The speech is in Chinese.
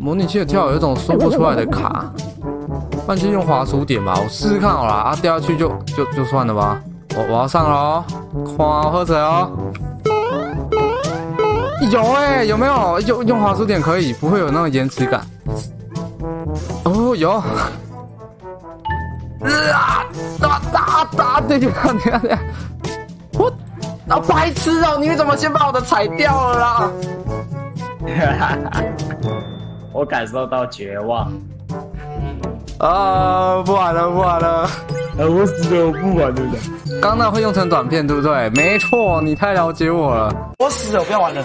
模拟器的跳有一种说不出来的卡，那就用滑鼠点吧，我试试看好了啊，掉下去就就就算了吧。我我要上了哦，狂喝水哦。有哎，有没有用用滑鼠点可以，不会有那种延迟感。哦，有。啊！打打打！对对对对。我啊，白痴哦！你怎么先把我的踩掉了啦？我感受到绝望。啊，不玩了，不玩了。啊，我死了，我不玩了。刚那会用成短片，对不对？没错，你太了解我了。我死了，不要玩了。